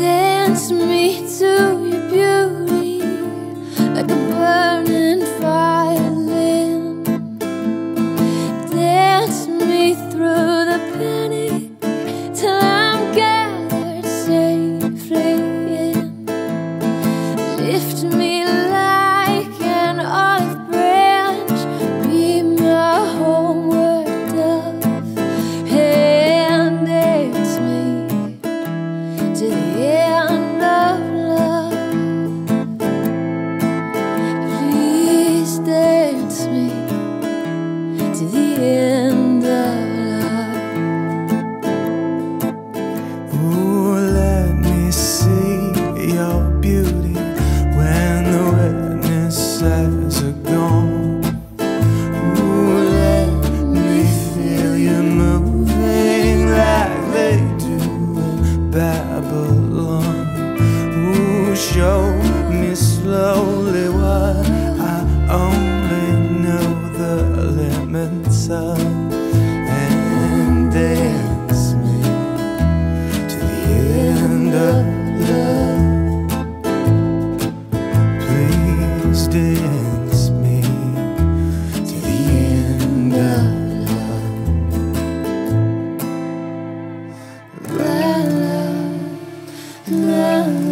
Dance me to your beauty like a burning violin. Dance me through the panic till I'm gathered safely in. Lift me years ago. Ooh, let me feel you moving like they do in Babylon. Ooh, show me slowly what I only know the limits of. And dance me to the end of Please dance love.